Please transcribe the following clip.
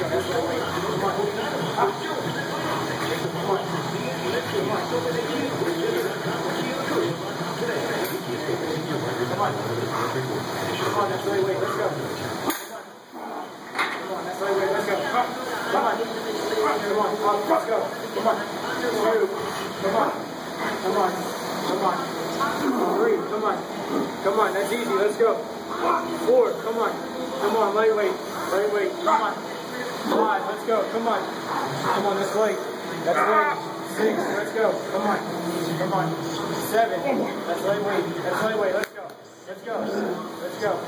Come on. Lightweight. Let's go. Come on, Come on. that's lightweight. Come on. Five. Let's go. Come on. Come on. That's light. That's light. Six. Let's go. Come on. Come on. Seven. That's lightweight. That's lightweight. Let's go. Let's go. Let's go.